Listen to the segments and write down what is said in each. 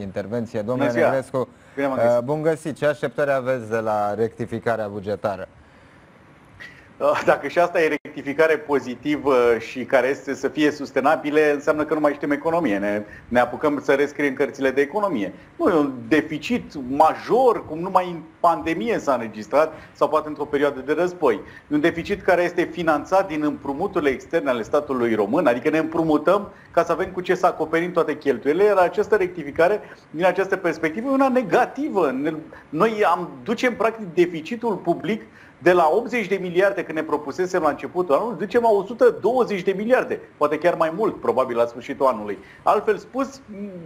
intervenție. Domnule Negrescu, bun găsit. Ce așteptări aveți de la rectificarea bugetară? Ah, dacă și asta e rectificare pozitivă și care este să fie sustenabile, înseamnă că nu mai știm economie. Ne, ne apucăm să rescriem cărțile de economie. Nu e un deficit major, cum numai în pandemie s-a înregistrat sau poate într-o perioadă de război. E un deficit care este finanțat din împrumuturile externe ale statului român, adică ne împrumutăm ca să avem cu ce să acoperim toate cheltuielile, iar această rectificare, din această perspectivă, e una negativă. Noi am ducem practic deficitul public de la 80 de miliarde când ne propusesem la începutul anului, ducem la 120 de miliarde, poate chiar mai mult, probabil la sfârșitul anului. Altfel spus,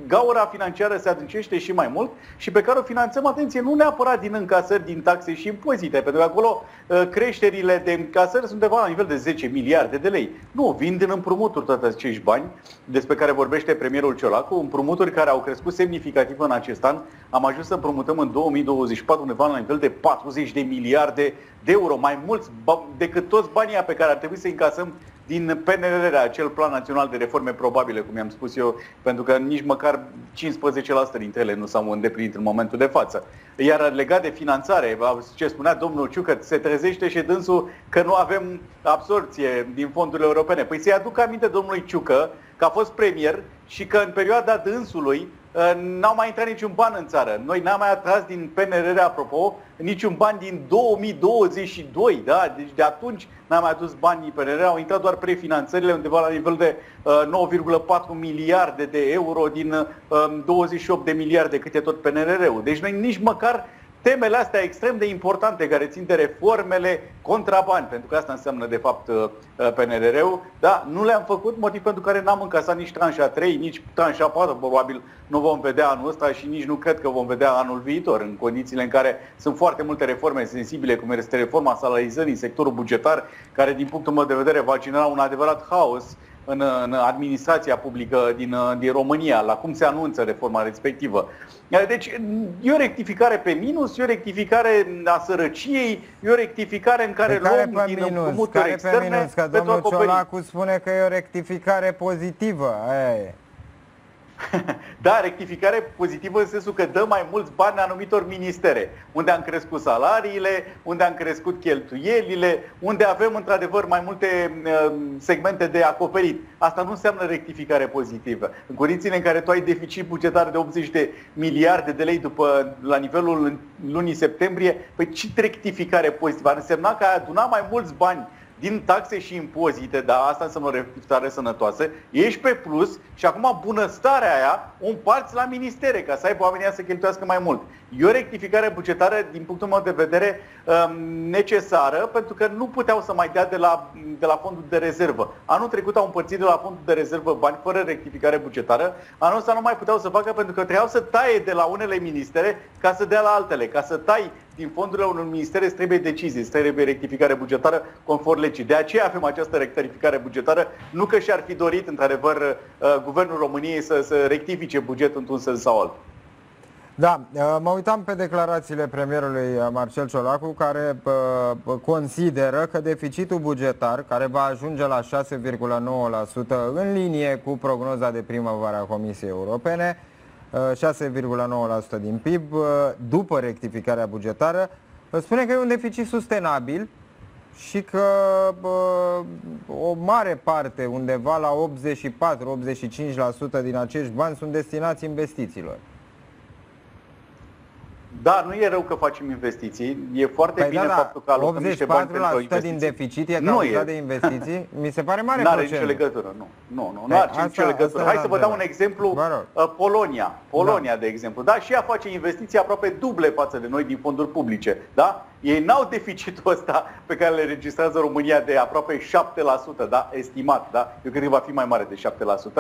gaura financiară se adâncește și mai mult și pe care o finanțăm, atenție, nu neapărat din încasări, din taxe și impozite, pentru că acolo ă, creșterile de încasări sunt undeva la nivel de 10 miliarde de lei. Nu, vin din împrumuturi toate acești bani despre care vorbește premierul Ciolacu, împrumuturi care au crescut semnificativ în acest an. Am ajuns să împrumutăm în 2024 undeva la nivel de 40 de miliarde de euro, mai mulți decât toți banii pe care ar trebui să încasăm din PNRR, acel plan național de reforme probabile, cum i-am spus eu, pentru că nici măcar 15% dintre ele nu s-au îndeplinit în momentul de față. Iar legat de finanțare, ce spunea domnul Ciucă, se trezește și dânsul că nu avem absorție din fondurile europene. Păi să-i aduc aminte domnului Ciucă că a fost premier și că în perioada dânsului n-au mai intrat niciun ban în țară. Noi n-am mai atras din PNRR, apropo, niciun ban din 2022, da? Deci de atunci n-am mai adus banii PNRR, au intrat doar prefinanțările undeva la nivel de uh, 9,4 miliarde de euro din uh, 28 de miliarde cât e tot PNRR-ul. Deci noi nici măcar temele astea extrem de importante care țin de reformele contra bani, pentru că asta înseamnă de fapt uh, uh, PNRR-ul, da, nu le-am făcut, motiv pentru care n-am încasat nici tranșa 3, nici tranșa 4, probabil nu vom vedea anul ăsta și nici nu cred că vom vedea anul viitor, în condițiile în care sunt foarte multe reforme sensibile, cum este reforma salarizării în sectorul bugetar, care din punctul meu de vedere va genera un adevărat haos în, în administrația publică din, din România, la cum se anunță reforma respectivă. Deci e o rectificare pe minus, e o rectificare a sărăciei, e o rectificare în care, care luăm din împrumuturi externe pe minus, că domnul Ciolacu spune că e o rectificare pozitivă. Aia e. Da, rectificare pozitivă în sensul că dă mai mulți bani anumitor ministere, unde am crescut salariile, unde am crescut cheltuielile, unde avem într-adevăr mai multe uh, segmente de acoperit. Asta nu înseamnă rectificare pozitivă. În condițiile în care tu ai deficit bugetar de 80 de miliarde de lei după la nivelul lunii septembrie, păi ce rectificare pozitivă? Ar însemna că ai adunat mai mulți bani din taxe și impozite, dar asta înseamnă o rectificare sănătoasă, ești pe plus și acum bunăstarea aia o împarți la ministere ca să aibă oamenii să cheltuiască mai mult. E o rectificare bugetară, din punctul meu de vedere, um, necesară, pentru că nu puteau să mai dea de la, de la fondul de rezervă. Anul trecut au împărțit de la fondul de rezervă bani fără rectificare bugetară, anul ăsta nu mai puteau să facă pentru că trebuiau să taie de la unele ministere ca să dea la altele, ca să tai din fondurile unor ministere trebuie decizii, trebuie rectificare bugetară conform legii. De aceea avem această rectificare bugetară, nu că și-ar fi dorit, într-adevăr, uh, Guvernul României să, să rectifice bugetul într-un sens sau altul. Da, uh, mă uitam pe declarațiile premierului uh, Marcel Ciolacu care consideră că deficitul bugetar, care va ajunge la 6,9% în linie cu prognoza de primăvară a Comisiei Europene, 6,9% din PIB, după rectificarea bugetară, spune că e un deficit sustenabil și că o mare parte, undeva la 84-85% din acești bani sunt destinați investițiilor. Da, nu e rău că facem investiții. E foarte păi bine da, da. faptul că alocăm niște bani pentru investiții. din deficit e nu e. de investiții? Mi se pare mare N-are nicio legătură, nu. Nu, nu, nu are nicio legătură. Hai să vă dau un exemplu. Uh, Polonia. Polonia, da. de exemplu. Da, și ea face investiții aproape duble față de noi din fonduri publice. Da? Ei n-au deficitul ăsta pe care le registrează România de aproape 7%, da? estimat. Da? Eu cred că va fi mai mare de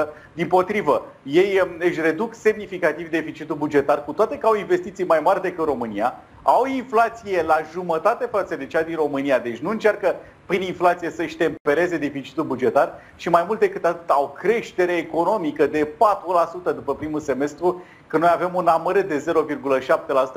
7%. Din potrivă, ei um, își reduc semnificativ deficitul bugetar, cu toate că au investiții mai mari decât România, au inflație la jumătate față de cea din România, deci nu încearcă prin inflație să-și tempereze deficitul bugetar și mai mult decât atât au creștere economică de 4% după primul semestru, că noi avem un amărât de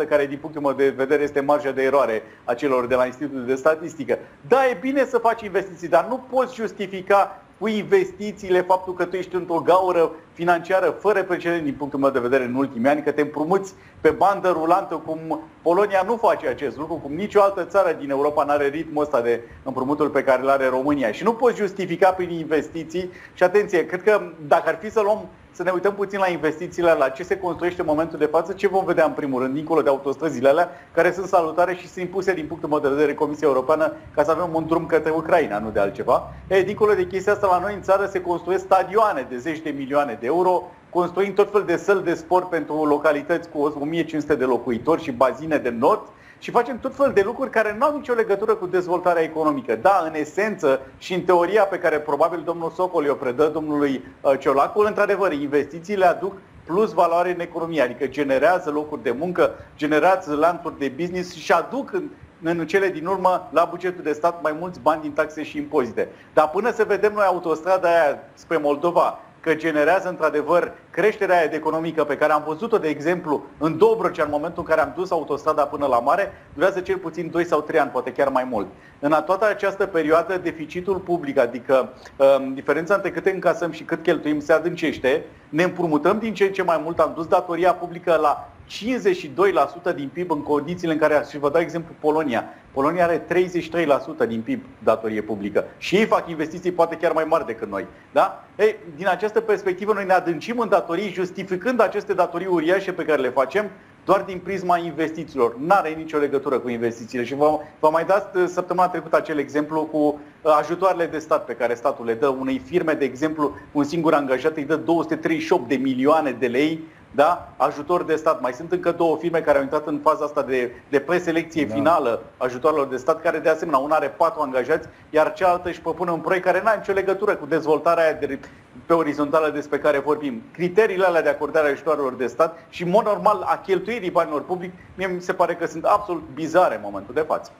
0,7% care din punctul meu de vedere este marja de eroare a celor de la Institutul de Statistică. Da, e bine să faci investiții, dar nu poți justifica cu investițiile, faptul că tu ești într-o gaură financiară fără precedent din punctul meu de vedere în ultimii ani, că te împrumuți pe bandă rulantă, cum Polonia nu face acest lucru, cum nicio altă țară din Europa nu are ritmul ăsta de împrumutul pe care îl are România. Și nu poți justifica prin investiții. Și atenție, cred că dacă ar fi să luăm să ne uităm puțin la investițiile, la ce se construiește în momentul de față, ce vom vedea în primul rând, dincolo de autostrăzile alea, care sunt salutare și sunt impuse din punctul meu de vedere Comisia Europeană ca să avem un drum către Ucraina, nu de altceva. E, dincolo de chestia asta, la noi în țară se construiesc stadioane de zeci de milioane de euro, construim tot fel de săli de sport pentru localități cu 1500 de locuitori și bazine de not, și facem tot fel de lucruri care nu au nicio legătură cu dezvoltarea economică. Da, în esență și în teoria pe care probabil domnul Socol o predă domnului uh, Ciolacul, într-adevăr, investițiile aduc plus valoare în economie, adică generează locuri de muncă, generează lanțuri de business și aduc în, în cele din urmă la bugetul de stat mai mulți bani din taxe și impozite. Dar până să vedem noi autostrada aia spre Moldova, că generează într-adevăr creșterea aia economică pe care am văzut-o, de exemplu, în Dobrogea, în momentul în care am dus autostrada până la mare, durează cel puțin 2 sau 3 ani, poate chiar mai mult. În toată această perioadă, deficitul public, adică um, diferența între cât încasăm și cât cheltuim, se adâncește, ne împrumutăm din ce în ce mai mult, am dus datoria publică la 52% din PIB în condițiile în care, și vă dau exemplu Polonia. Polonia are 33% din PIB datorie publică și ei fac investiții poate chiar mai mari decât noi. Da? Ei, din această perspectivă noi ne adâncim în datorii justificând aceste datorii uriașe pe care le facem doar din prisma investițiilor. Nu are nicio legătură cu investițiile. Și v-am mai dat uh, săptămâna trecută acel exemplu cu uh, ajutoarele de stat pe care statul le dă unei firme, de exemplu, un singur angajat îi dă 238 de milioane de lei da? ajutor de stat. Mai sunt încă două firme care au intrat în faza asta de, de preselecție da. finală ajutoarelor de stat, care de asemenea, una are patru angajați, iar cealaltă își propune un proiect care nu are nicio legătură cu dezvoltarea aia de, pe orizontală despre care vorbim. Criteriile alea de acordare a ajutoarelor de stat și, în mod normal, a cheltuirii banilor public, mie mi se pare că sunt absolut bizare în momentul de față.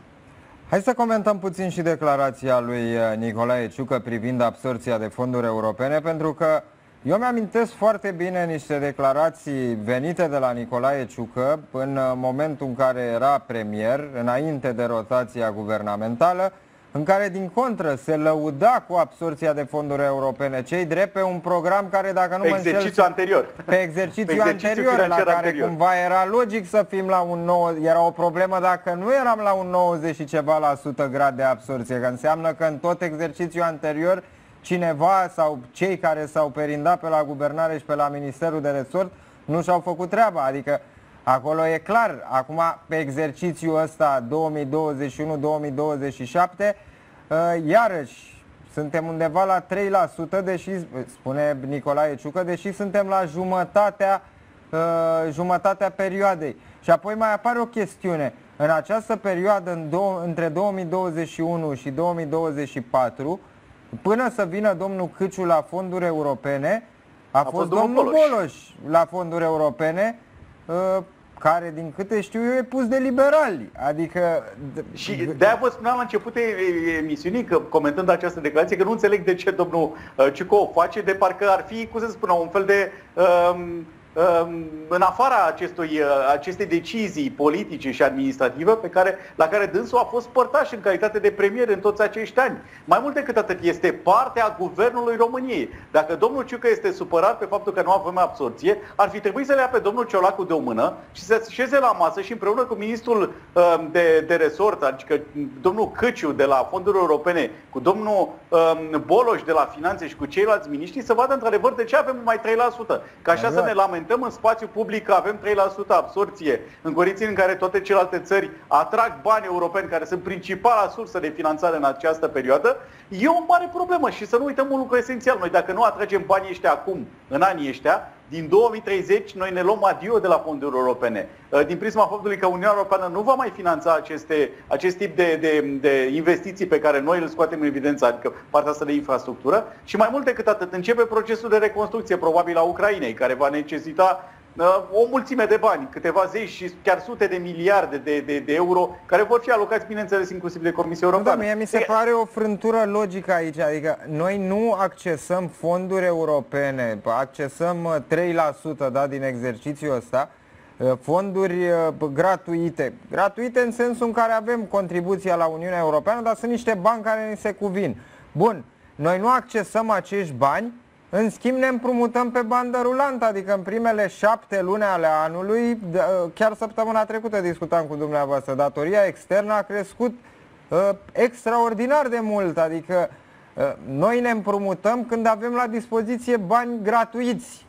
Hai să comentăm puțin și declarația lui uh, Nicolae Ciucă privind absorția de fonduri europene, pentru că eu mi-amintesc foarte bine niște declarații venite de la Nicolae Ciucă în momentul în care era premier, înainte de rotația guvernamentală, în care din contră se lăuda cu absorția de fonduri europene, cei drept pe un program care, dacă nu pe mă exercițiu înșel, anterior. Pe exercițiu, pe exercițiu anterior, la care anterior. cumva era logic să fim la un nou, era o problemă dacă nu eram la un 90 și ceva la sută grad de absorție, că înseamnă că în tot exercițiul anterior cineva sau cei care s-au perindat pe la guvernare și pe la Ministerul de Resort nu și-au făcut treaba. Adică acolo e clar. Acum, pe exercițiul ăsta 2021-2027, uh, iarăși suntem undeva la 3%, deși, spune Nicolae Ciucă, deși suntem la jumătatea, uh, jumătatea perioadei. Și apoi mai apare o chestiune. În această perioadă, în do- între 2021 și 2024, Până să vină domnul Câciu la fonduri europene, a, a fost, fost domnul Boloș. Boloș la fonduri europene, uh, care, din câte știu eu, e pus de liberali. Adică... Și de-aia vă spuneam la început emisiunii, că comentând această declarație, că nu înțeleg de ce domnul uh, Ciucă o face, de parcă ar fi, cum să spună, un fel de... Um, Ehm, în afara acestui, uh, acestei decizii politice și administrative pe care, la care dânsul a fost părtaș în calitate de premier în toți acești ani. Mai mult decât atât, este parte a guvernului României. Dacă domnul Ciucă este supărat pe faptul că nu avem absorție, ar fi trebuit să le ia pe domnul Ciolacu de o mână și să se șeze la masă și împreună cu ministrul ehm, de, de resort, adică domnul Căciu de la fonduri europene, cu domnul ehm, Boloș de la finanțe și cu ceilalți miniștri, să vadă într-adevăr de ce avem mai 3%. Ca așa exact. să ne lamentăm comentăm în spațiu public că avem 3% absorție în condiții în care toate celelalte țări atrag bani europeni care sunt principala sursă de finanțare în această perioadă, e o mare problemă și să nu uităm un lucru esențial. Noi dacă nu atragem banii ăștia acum, în anii ăștia, din 2030 noi ne luăm adio de la fonduri europene. Uh, din prisma faptului că Uniunea Europeană nu va mai finanța aceste, acest tip de, de, de investiții pe care noi îl scoatem în evidență, adică partea asta de infrastructură, și mai mult decât atât începe procesul de reconstrucție, probabil a Ucrainei, care va necesita o mulțime de bani, câteva zeci și chiar sute de miliarde de, de, de euro, care vor fi alocați, bineînțeles, inclusiv de Comisia Europeană. Da, mie mi se pare o frântură logică aici, adică noi nu accesăm fonduri europene, accesăm 3% da, din exercițiul ăsta, uh, fonduri uh, gratuite. Gratuite în sensul în care avem contribuția la Uniunea Europeană, dar sunt niște bani care ni se cuvin. Bun, noi nu accesăm acești bani, în schimb ne împrumutăm pe bandă rulantă, adică în primele șapte luni ale anului, chiar săptămâna trecută discutam cu dumneavoastră, datoria externă a crescut uh, extraordinar de mult, adică uh, noi ne împrumutăm când avem la dispoziție bani gratuiți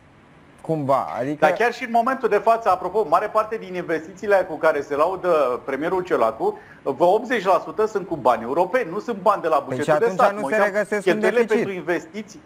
cumva. Adică... Dar chiar și în momentul de față, apropo, mare parte din investițiile cu care se laudă premierul Ciolacu, 80% sunt cu bani europeni, nu sunt bani de la păi bugetul păi de stat. nu se regăsesc în deficit. pentru investiții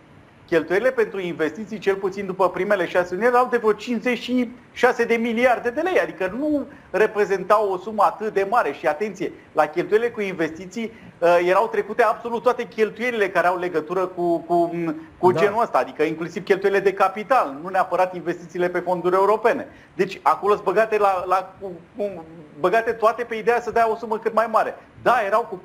cheltuielile pentru investiții, cel puțin după primele șase luni, erau de vreo 56 de miliarde de lei, adică nu reprezentau o sumă atât de mare. Și atenție, la cheltuielile cu investiții uh, erau trecute absolut toate cheltuielile care au legătură cu, cu, cu da. genul ăsta, adică inclusiv cheltuielile de capital, nu neapărat investițiile pe fonduri europene. Deci acolo sunt băgate, la, la, cu, cu, băgate toate pe ideea să dea o sumă cât mai mare. Da, erau cu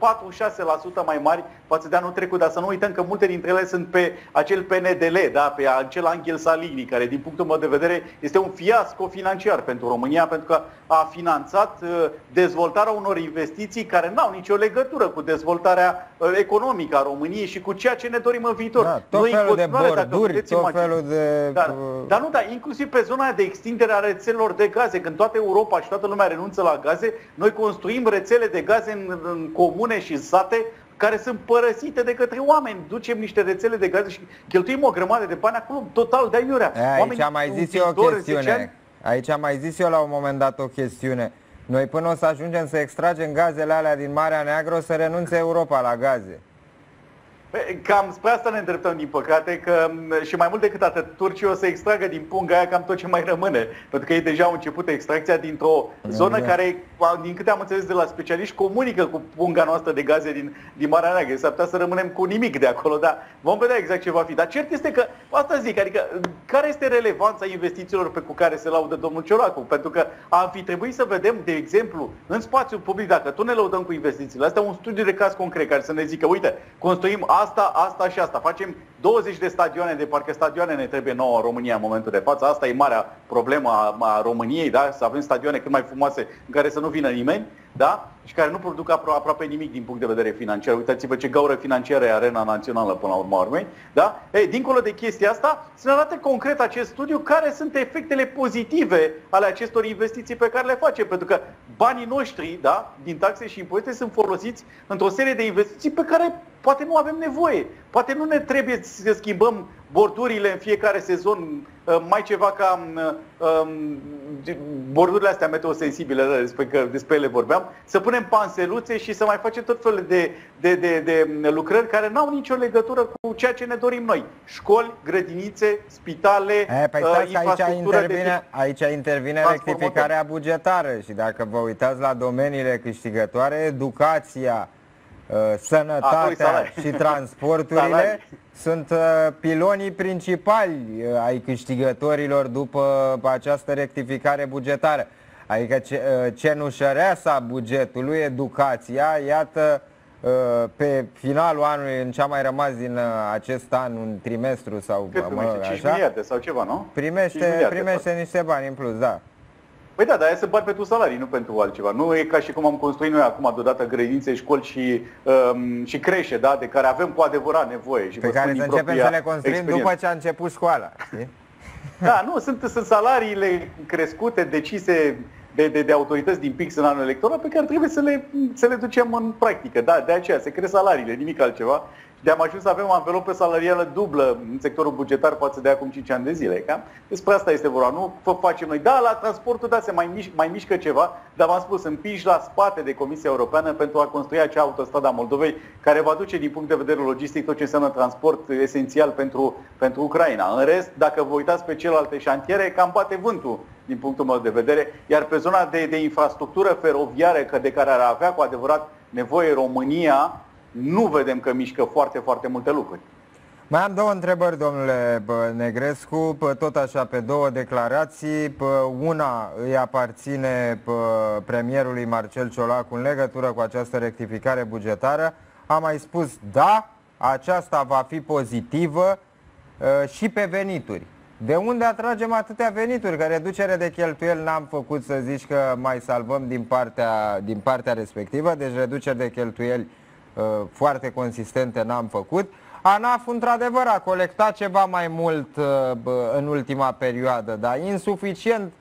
4-6% mai mari față de anul trecut, dar să nu uităm că multe dintre ele sunt pe acel PNDL, da, pe acel Angel Salini, care din punctul meu de vedere este un fiasco financiar pentru România, pentru că a finanțat uh, dezvoltarea unor investiții care n-au nicio legătură cu dezvoltarea uh, economică a României și cu ceea ce ne dorim în viitor. Da, tot Noi felul de borduri, tot imagine, felul de... Dar, dar nu, dar inclusiv pe zona de extindere a rețelelor de gaze, când toată Europa și toată lumea renunță la gaze, noi construim rețele de gaze în, în comune și în sate care sunt părăsite de către oameni. Ducem niște rețele de gaze și cheltuim o grămadă de bani acolo, total de aiurea. Aici am mai zis eu o chestiune. Aici am mai zis eu la un moment dat o chestiune. Noi până o să ajungem să extragem gazele alea din Marea Neagră, o să renunțe Europa la gaze. Cam spre asta ne îndreptăm, din păcate, că și mai mult decât atât, Turcia o să extragă din punga aia cam tot ce mai rămâne. Pentru că ei deja au început extracția dintr-o zonă care, din câte am înțeles de la specialiști, comunică cu punga noastră de gaze din, din Marea Neagră. S-ar putea să rămânem cu nimic de acolo, dar vom vedea exact ce va fi. Dar cert este că, asta zic, adică care este relevanța investițiilor pe cu care se laudă domnul Ciolacu? Pentru că ar fi trebuit să vedem, de exemplu, în spațiul public, dacă tu ne laudăm cu investițiile, asta un studiu de caz concret care să ne zică, uite, construim asta, asta și asta. Facem 20 de stadioane, de parcă stadioane ne trebuie nouă în România în momentul de față. Asta e marea problemă a, a României, da? să avem stadioane cât mai frumoase în care să nu vină nimeni da? și care nu produc apro- aproape nimic din punct de vedere financiar. Uitați-vă ce gaură financiară e arena națională până la urma urmei. Da? Ei, dincolo de chestia asta, să ne arate concret acest studiu care sunt efectele pozitive ale acestor investiții pe care le facem. Pentru că banii noștri da, din taxe și impozite sunt folosiți într-o serie de investiții pe care poate nu avem nevoie. Poate nu ne trebuie să schimbăm bordurile în fiecare sezon, uh, mai ceva ca um, bordurile astea meteosensibile despre, despre ele vorbeam, să punem panseluțe și să mai facem tot felul de, de, de, de lucrări care nu au nicio legătură cu ceea ce ne dorim noi. Școli, grădinițe, spitale, e, păi uh, aici intervine, de aici intervine rectificarea bugetară și dacă vă uitați la domeniile câștigătoare, educația, Uh, sănătatea și transporturile sunt uh, pilonii principali uh, ai câștigătorilor după această rectificare bugetară. Adică cenușăreasa bugetului, educația, iată, pe finalul anului, în ce a mai rămas din acest an, un trimestru sau Cât mă, 5 așa, miliarde sau ceva, nu? Primește, primește niște bani în plus, da. Păi da, dar aia se bani pentru salarii, nu pentru altceva. Nu e ca și cum am construit noi acum deodată grădinițe, școli și, um, și creșe, da, de care avem cu adevărat nevoie. Și Pe care să începem să le construim experiență. după ce a început școala. Da, nu, sunt, sunt salariile crescute, decise de, de, de autorități din PIX în anul electoral pe care trebuie să le, să le ducem în practică. Da, de aceea se cresc salariile, nimic altceva de am ajuns să avem o anvelopă salarială dublă în sectorul bugetar față de acum 5 ani de zile. Ca? Despre asta este vorba. Nu facem noi. Da, la transportul da, se mai, miș- mai mișcă ceva, dar v-am spus, împiși la spate de Comisia Europeană pentru a construi acea autostrada Moldovei, care va duce din punct de vedere logistic tot ce înseamnă transport esențial pentru, pentru Ucraina. În rest, dacă vă uitați pe celelalte șantiere, cam bate vântul din punctul meu de vedere, iar pe zona de, de infrastructură feroviară de care ar avea cu adevărat nevoie România, nu vedem că mișcă foarte, foarte multe lucruri. Mai am două întrebări, domnule Negrescu, tot așa pe două declarații. Una îi aparține premierului Marcel Ciolacu în legătură cu această rectificare bugetară. A mai spus, da, aceasta va fi pozitivă și pe venituri. De unde atragem atâtea venituri? Că reducere de cheltuieli n-am făcut să zici că mai salvăm din partea, din partea respectivă, deci reducere de cheltuieli Uh, foarte consistente n-am făcut. ANAF, într-adevăr, a colectat ceva mai mult în ultima perioadă, dar insuficient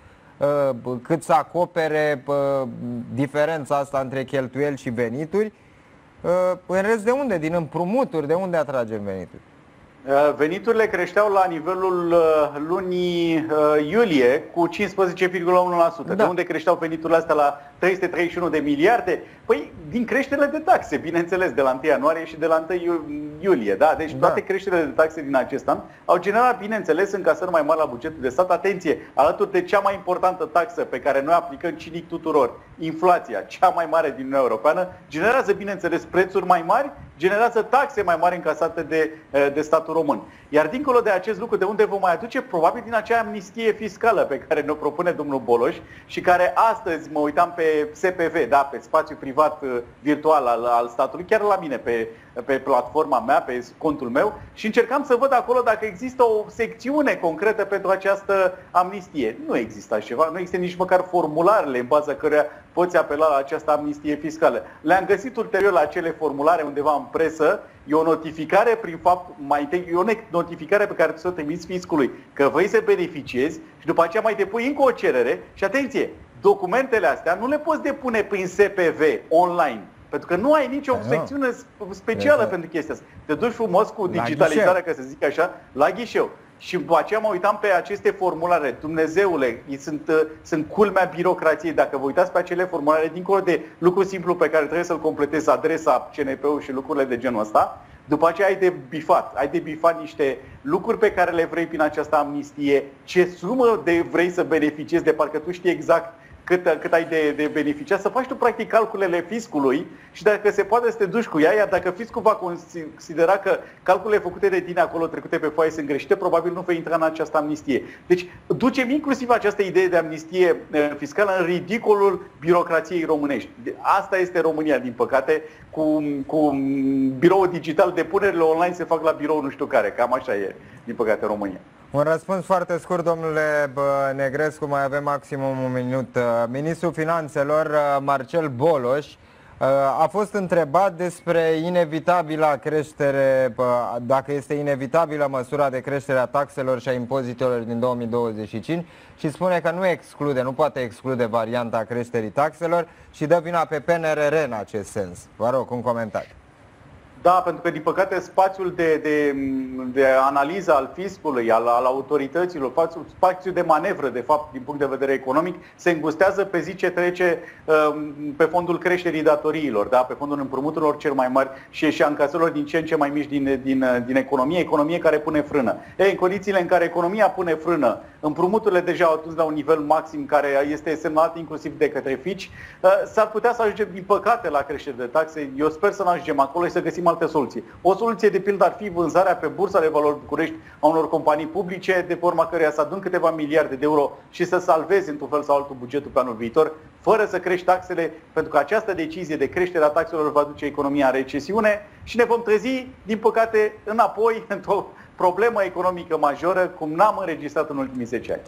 cât să acopere diferența asta între cheltuieli și venituri. În rest, de unde? Din împrumuturi? De unde atragem venituri? Uh, veniturile creșteau la nivelul uh, lunii uh, iulie cu 15,1%. Da. De unde creșteau veniturile astea la 331 de miliarde? Păi din creșterile de taxe, bineînțeles, de la 1 ianuarie și de la 1 iulie. Da? Deci da. toate creșterile de taxe din acest an au generat, bineînțeles, încasări mai mari la bugetul de stat. Atenție, alături de cea mai importantă taxă pe care noi aplicăm cinic tuturor, inflația, cea mai mare din Uniunea Europeană, generează, bineînțeles, prețuri mai mari, generează taxe mai mari încasate de, de statul român. Iar dincolo de acest lucru, de unde vom mai aduce? Probabil din acea amnistie fiscală pe care ne-o propune domnul Boloș și care astăzi, mă uitam pe SPV, da, pe spațiu privat uh, virtual al, al statului, chiar la mine pe, pe platforma mea, pe contul meu și încercam să văd acolo dacă există o secțiune concretă pentru această amnistie. Nu există așa ceva, nu există nici măcar formularele în baza căreia poți apela la această amnistie fiscală. Le-am găsit ulterior la acele formulare undeva în presă E o notificare prin fapt, mai întâi, e o notificare pe care tu să o trimiți fiscului că vrei să beneficiezi și după aceea mai depui încă o cerere și atenție, documentele astea nu le poți depune prin SPV online. Pentru că nu ai nicio Ai, secțiune specială de pentru chestia asta. Te duci frumos cu digitalizarea, ca să zic așa, la ghișeu. Și după aceea mă uitam pe aceste formulare. Dumnezeule, sunt, uh, sunt culmea birocrației. Dacă vă uitați pe acele formulare, dincolo de lucru simplu pe care trebuie să-l completezi, adresa CNP-ul și lucrurile de genul ăsta, după aceea ai de bifat, ai de bifat niște lucruri pe care le vrei prin această amnistie, ce sumă de vrei să beneficiezi, de parcă tu știi exact cât, cât ai de, de beneficiat, să faci tu practic calculele fiscului și dacă se poate să te duci cu ea, iar dacă fiscul va considera că calculele făcute de tine acolo trecute pe foaie sunt greșite, probabil nu vei intra în această amnistie. Deci ducem inclusiv această idee de amnistie fiscală în ridicolul birocrației românești. Asta este România, din păcate, cu, cu birou digital, depunerile online se fac la birou nu știu care, cam așa e, din păcate, România. Un răspuns foarte scurt, domnule Negrescu, mai avem maximum un minut. Uh, Ministrul Finanțelor, uh, Marcel Boloș, uh, a fost întrebat despre inevitabila creștere, dacă este inevitabilă măsura de creștere a taxelor și a impozitelor din 2025 și spune că nu exclude, nu poate exclude varianta creșterii taxelor și dă vina pe PNRR în acest sens. Vă rog, un comentariu. Da, pentru că, din păcate, spațiul de, de, de analiză al fiscului, al, al autorităților, spațiul de manevră, de fapt, din punct de vedere economic, se îngustează pe zi ce trece um, pe fondul creșterii datoriilor, da? pe fondul împrumuturilor cel mai mari și, și a încasărilor din ce în ce mai mici din, din, din economie, economie care pune frână. Ei, în condițiile în care economia pune frână, împrumuturile deja au atunci la un nivel maxim care este semnat inclusiv de către fici, uh, s-ar putea să ajungem, din păcate, la creștere de taxe. Eu sper să nu ajungem acolo și să găsim alte soluții. O soluție, de pildă, ar fi vânzarea pe bursa de valori București a unor companii publice, de forma căreia să adun câteva miliarde de euro și să salvezi într-un fel sau altul bugetul pe anul viitor, fără să crești taxele, pentru că această decizie de creștere a taxelor va duce economia în recesiune și ne vom trezi, din păcate, înapoi într-o problemă economică majoră, cum n-am înregistrat în ultimii 10 ani.